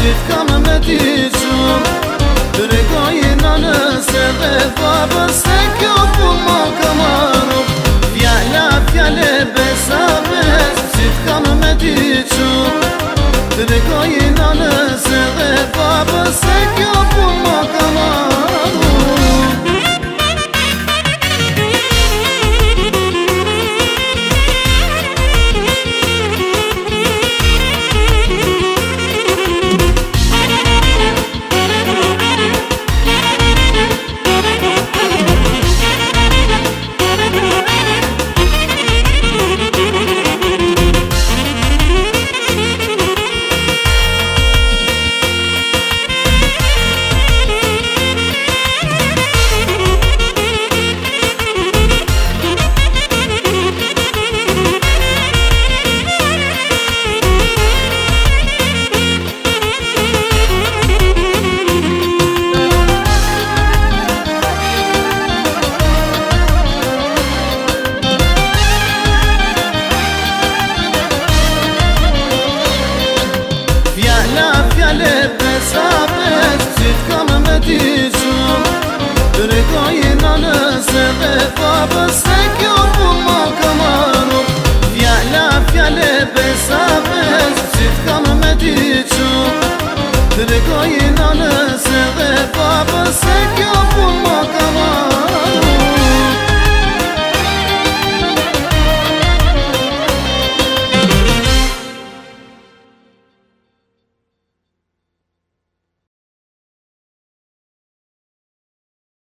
gjithë kam me ti qumë Të regojina nëse dhe babën se kjo ku më kamaru Fjalla fjalle besa bes Gjithë kam me ti qumë Të regojina nëse dhe babën se kjo ku gjithë kam me ty qëmë Të rekojnë në nëse dhe fa pëse